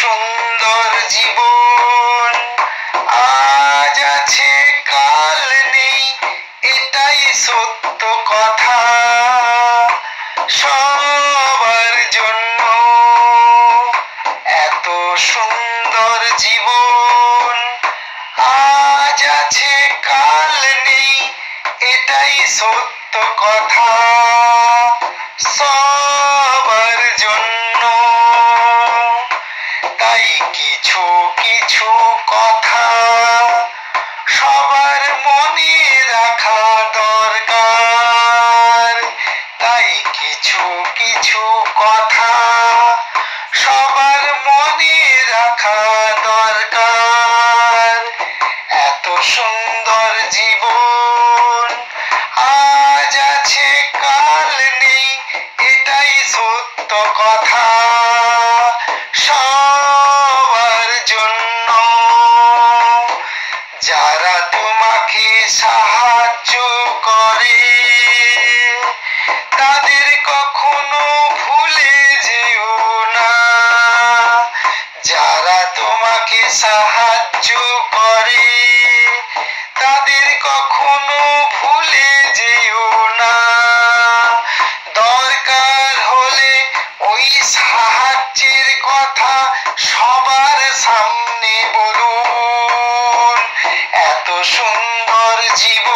সুন্দর জীবন আজ আছে, কাল নেই, এটাই সত্য কথা। সবার জন্য এত সুন্দর জীবন আজ আছে, কাল নেই, এটাই সত্য কথা। কিছু কিছু কথা সবার মনে রাখা দরকার। তাই কিছু কিছু কথা সবার মনে রাখা দরকার। এত সুন্দর জীবন আজ আছে, কাল নেই, এটাই সত্য কথা। তোমাকে সাহায্য করে। তাদের কখনো ভুলে যেও না। দরকার হলে ওই সাহায্যের কথা সবার সামনে বলুন। এত সুন্দর জীবন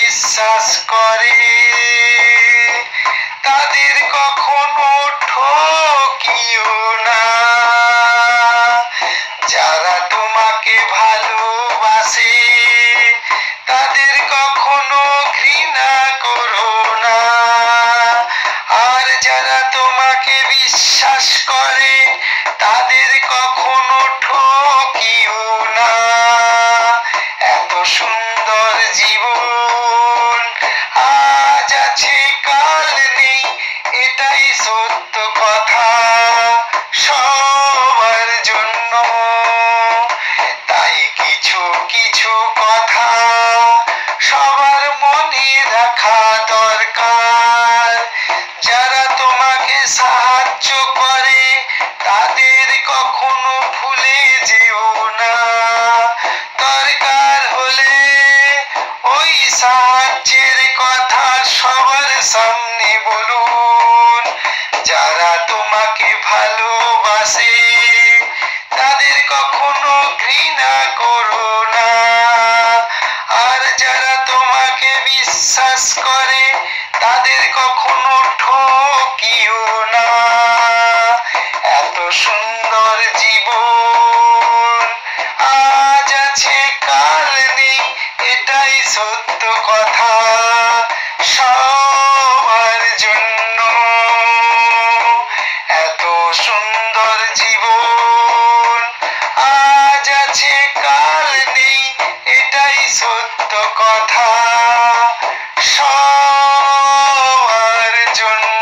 বিশ্বাস করে তাদের কখনো ঠকিও না। যারা তোমাকে ভালোবাসে, তাদের কখনো ঘৃণা করো না। আর যারা তোমাকে বিশ্বাস করে, তাদের কখনো ঠকিও কখনো ঘৃণা করো না। আর যারা তোমাকে বিশ্বাস আছে কাল নেই এটাই সত্য কথা। সবার জন্য